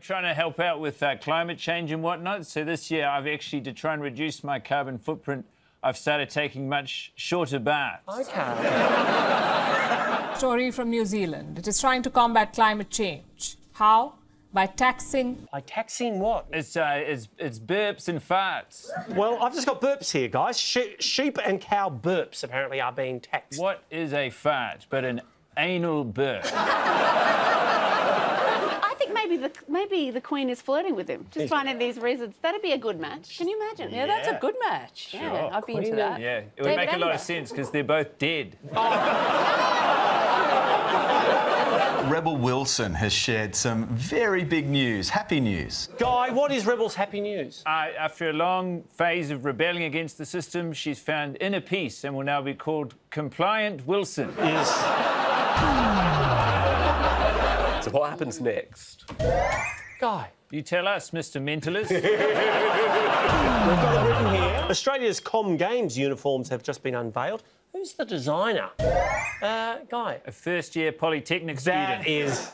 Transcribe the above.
trying to help out with uh, climate change and whatnot. So this year, I've actually, to try and reduce my carbon footprint, I've started taking much shorter baths. Okay. Story from New Zealand. It is trying to combat climate change. How? By taxing. By taxing what? It's, uh, it's, it's burps and farts. Well, I've just got burps here, guys. She- sheep and cow burps apparently are being taxed. What is a fart but an anal burp? I think maybe the Queen is flirting with him, just finding these reasons. That'd be a good match. Can you imagine? Yeah, that's a good match. Yeah, I'd be into that. Yeah, it would David make a lot Attenborough. of sense because they're both dead. Rebel Wilson has shared some very big news, happy news. Guy, what is Rebel's happy news? Uh, after a long phase of rebelling against the system, she's found inner peace and will now be called Compliant Wilson. Is So what happens next? Guy. You tell us, Mr. Mentalist. We've got it written here. Australia's Comm Games uniforms have just been unveiled. Who's the designer? Uh, Guy. a first year Polytechnic That student. is